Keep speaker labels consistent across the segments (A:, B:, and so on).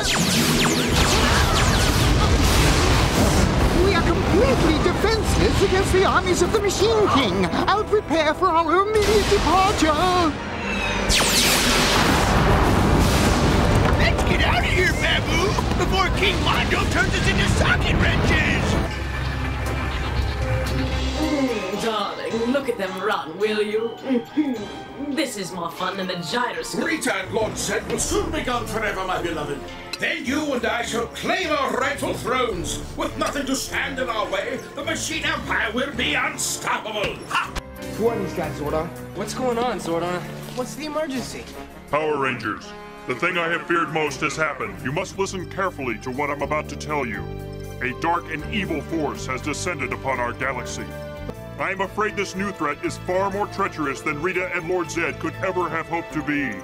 A: We are completely defenseless against the armies of the Machine King. I'll prepare for our immediate departure.
B: Let's get out of here, Baboo, before King Mondo turns us into socket wrenches!
C: Mm, darling, look at them run, will you? this is more fun than the gyroscope.
D: Rita and Lord Zedd will soon be gone forever, my beloved. Then you and I shall claim our rightful thrones. With nothing to stand in our way, the Machine Empire will be unstoppable. Ha!
E: Who are these guys, Zordon?
F: What's going on, Zordon?
E: What's the emergency?
G: Power Rangers, the thing I have feared most has happened. You must listen carefully to what I'm about to tell you. A dark and evil force has descended upon our galaxy. I am afraid this new threat is far more treacherous than Rita and Lord Zedd could ever have hoped to be.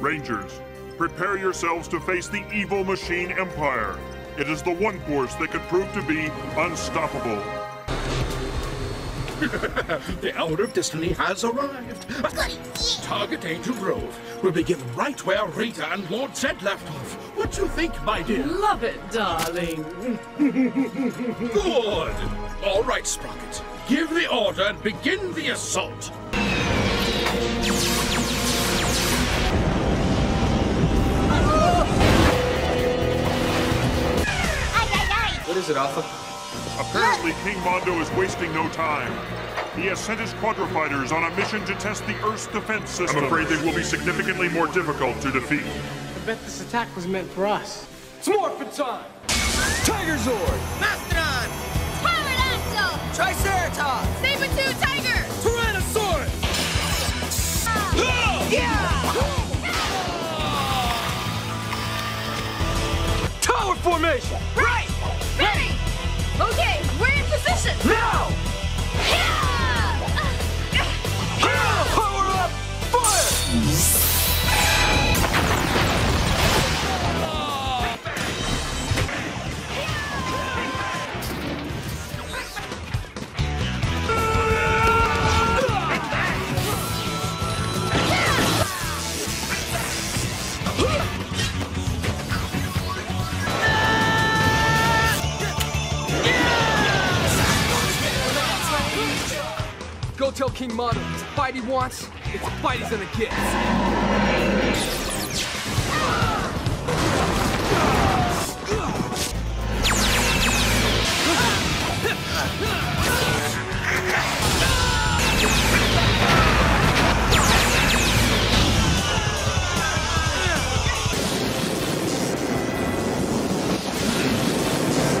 G: Rangers, prepare yourselves to face the evil machine empire. It is the one force that could prove to be unstoppable.
D: the hour of destiny has arrived. Target Angel Grove will begin right where Rita and Lord Zedd left off. What do you think, my dear?
C: Love it, darling.
D: Good! All right, Sprocket. Give the order and begin the assault.
E: Is it, Alpha?
G: Apparently, King Mondo is wasting no time. He has sent his quadrifighters on a mission to test the Earth's defense system. I'm afraid they will be significantly more difficult to defeat.
E: I bet this attack was meant for us. It's Morphin time! Tiger Zord!
H: Mastodon!
I: Pterodactyl!
H: Triceratops!
I: Saber-tooth tiger!
E: Tyrannosaurus!
I: Ah.
E: Ah!
I: Yeah!
E: Tower formation! Right! Now! Mondo it's a fight he wants, it's a fight he's gonna get.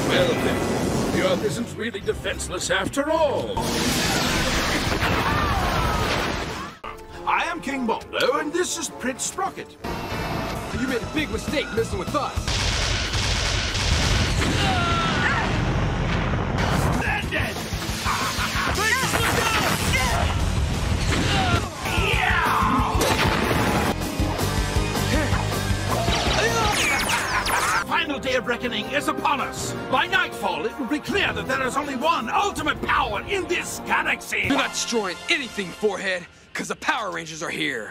D: Well then, the Earth isn't really defenseless after all. And this is Prince Sprocket.
E: You made a big mistake messing with us.
D: Landed! Final day of reckoning is upon us. By nightfall, it will be clear that there is only one ultimate power in this galaxy.
E: You're not destroying anything, Forehead, because the Power Rangers are here.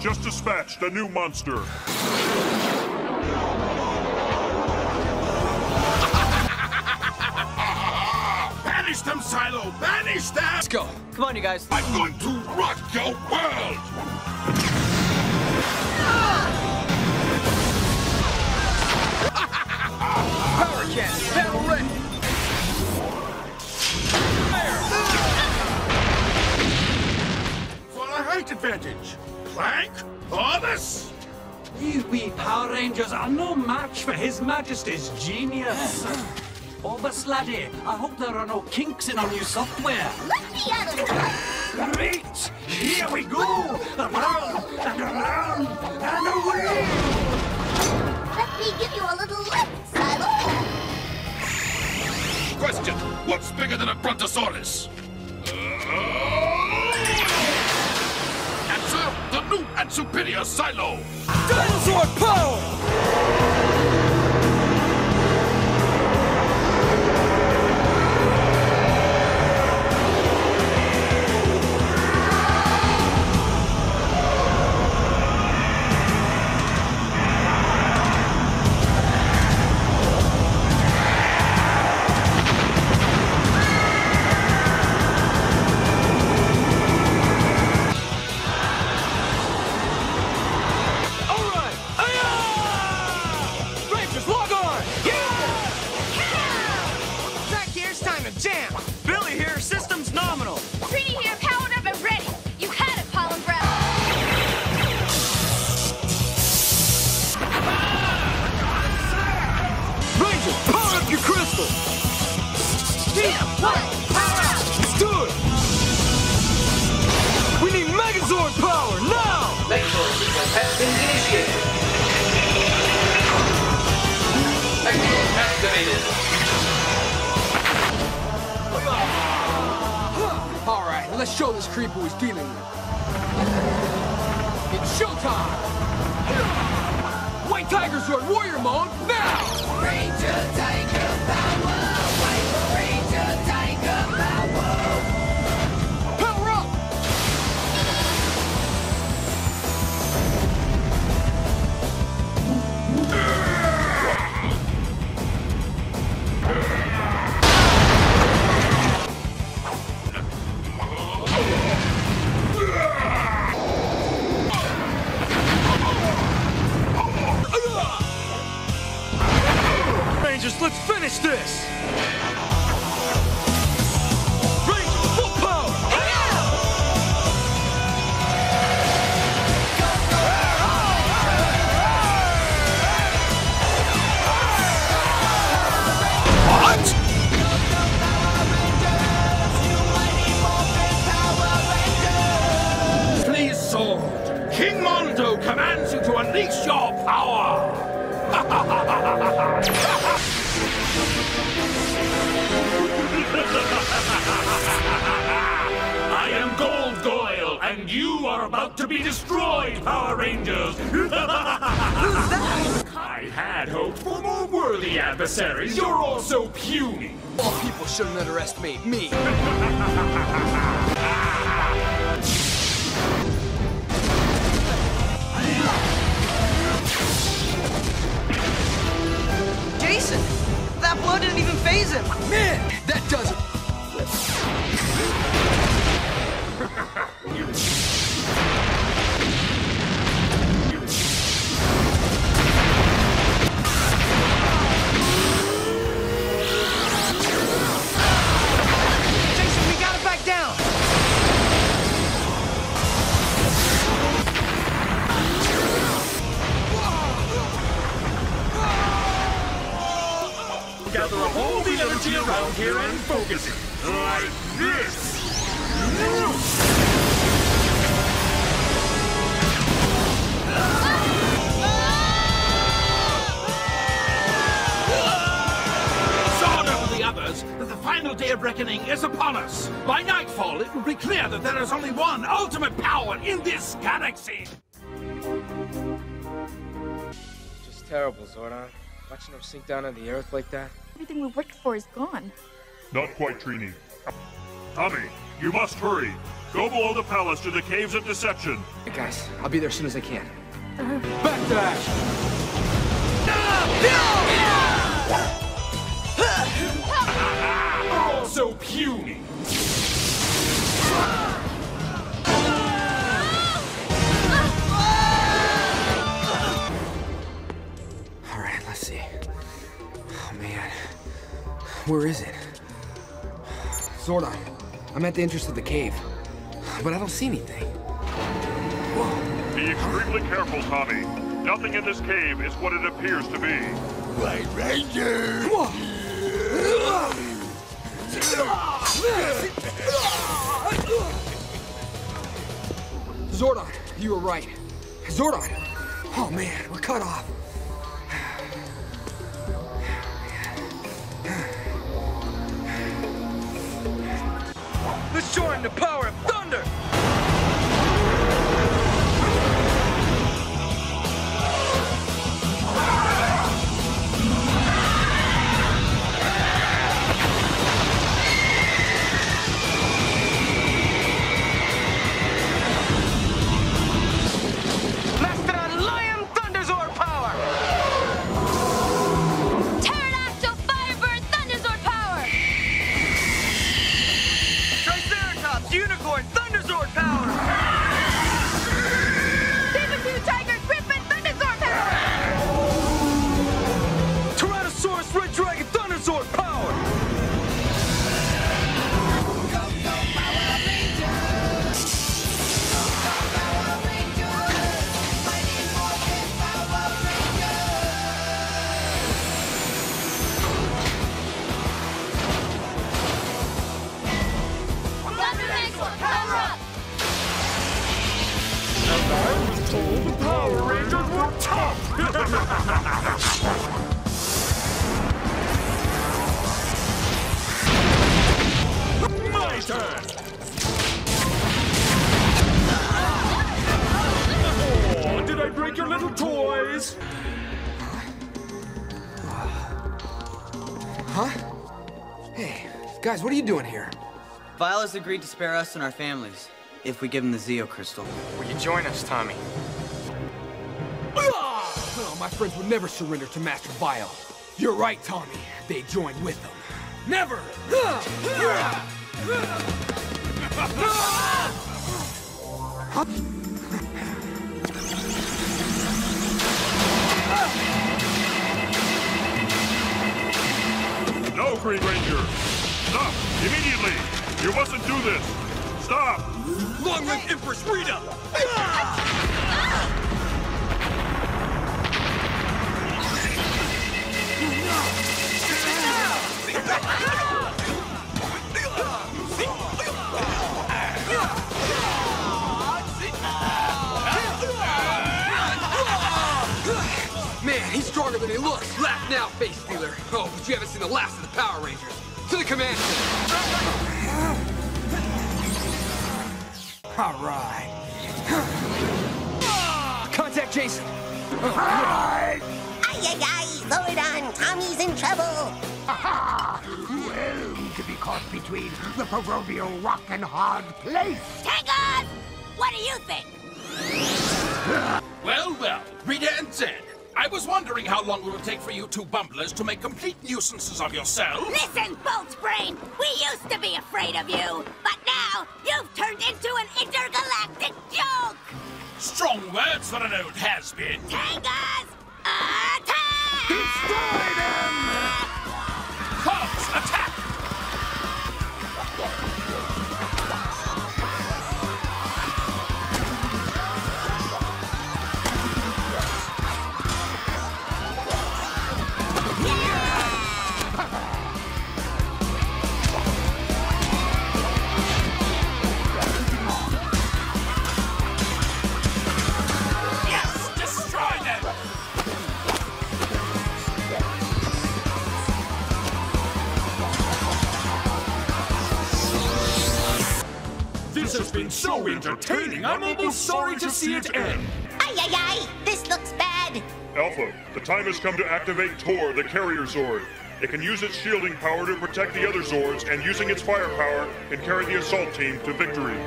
G: Just dispatched a new monster.
D: Banish them, Silo! Banish them!
E: Let's go.
H: Come on, you guys.
D: I'm going to rock your world!
E: Power Cat, battle ready.
D: For a height advantage. Klank? Thomas.
J: You wee Power Rangers are no match for His Majesty's genius. Orbus, laddie, I hope there are no kinks in our new software.
I: Let me out of here!
J: Great! Here we go! Around and around
D: and
H: away! Let me give you a
I: little lift, Silo! Question, what's bigger than a Brontosaurus? Superior Silo!
E: Dinosaur power!
I: Team one, power.
E: Let's do it! We need Megazord power now!
F: Megazord sequence has been initiated. Megazord activated.
E: Alright, let's show this creep who he's dealing with. It's showtime! White Tiger Sword Warrior Mode now!
H: Ranger Tiger
D: destroyed, Power Rangers. Who's that? I had hoped for more worthy adversaries. You're all so puny.
E: All people shouldn't underestimate me.
H: Jason, that blow didn't even phase him.
E: Man, that does it.
D: final day of reckoning is upon us. By nightfall, it will be clear that there is only one ultimate power in this galaxy.
K: Just terrible, Zordon. Watching them sink down on the earth like that.
I: Everything we worked for is gone.
G: Not quite, Trini. Tommy, you must hurry. Go below the palace to the Caves of Deception.
E: Hey guys, I'll be there as soon as I can. Uh-huh. Back to action!
D: All ah, so puny.
E: Alright, let's see. Oh man. Where is it? Zordon, I'm at the entrance of the cave. But I don't see anything.
G: Be extremely careful, Tommy. Nothing in this cave is what it appears to be.
D: White Ranger.
E: Zordon, you were right. Zordon! Oh man, we're cut off.
H: Let's join the power of thunder!
E: Hey, guys, what are you doing here?
L: Vile has agreed to spare us and our families if we give him the Zeo crystal.
K: Will you join us, Tommy? Ah!
E: Oh, my friends would never surrender to Master Vile. You're right, Tommy. They joined with them. Never! Ah! Ah!
G: No, Green Ranger! Stop! Immediately! You mustn't do this! Stop!
H: Long live Empress Rita!
E: Man, stronger than he looks. Laugh now, face stealer. Oh, but you haven't seen the last of the Power Rangers. To the command center. All right. Contact Jason.
M: Ay, ay, ay, Zordon, Tommy's in trouble.
A: Aha! Well, to be caught between the proverbial rock and hard place.
I: Tengas! What do you think?
N: Well, well, Rita and Zedd. I was wondering how long it would take for you two bumblers to make complete nuisances of yourselves.
I: Listen, Bolt's brain, we used to be afraid of you, but now you've turned into an intergalactic joke!
N: Strong words for an old has-been. Tengas,
D: This has been so entertaining, I'm almost sorry to see it end.
M: Ay, ay, ay, this looks bad.
G: Alpha, the time has come to activate Tor, the Carrier Zord. It can use its shielding power to protect the other Zords, and using its firepower, can carry the assault team to victory.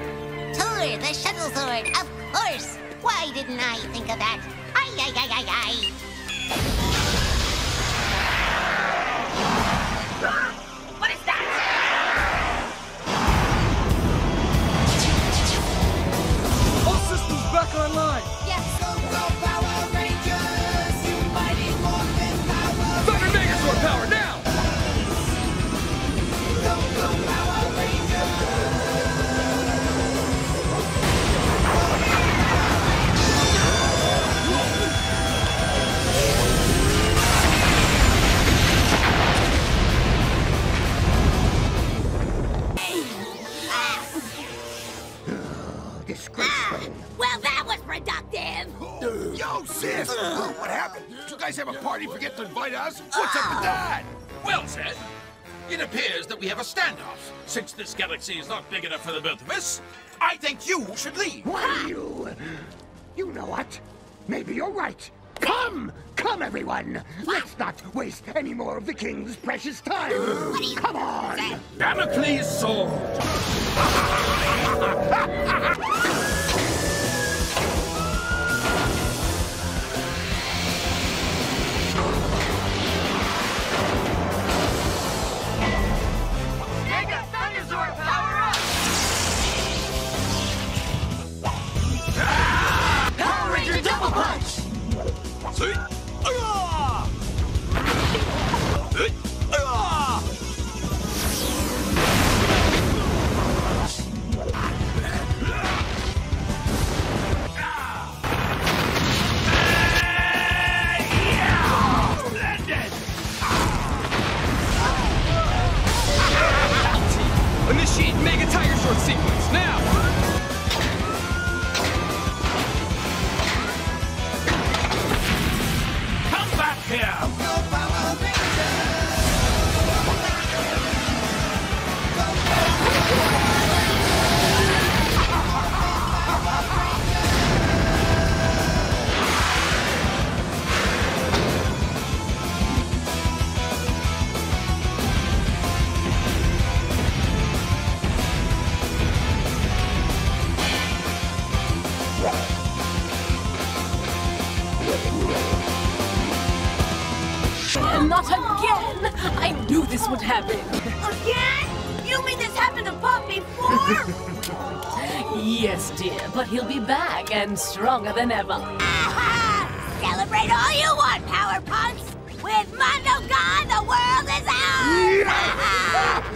M: Tor, the shuttle Zord, of course. Why didn't I think of that? Ay, ay, ay, ay, ay.
A: Disgraceful.
I: Well, that was productive!
B: Yo, sis! what happened? Did you guys have a party? Forget to invite us? What's up with oh. that?
N: Well, said.
D: it appears that we have a standoff. Since this galaxy is not big enough for the both of us, I think you should leave.
A: Why you? You know what? Maybe you're right. Come! Come, everyone! Let's not waste any more of the king's precious time! Come on!
D: Damocles' sword!
C: but he'll be back and stronger than ever.
I: Celebrate all you want, Power Punks! With Mondo Gone, the world is ours!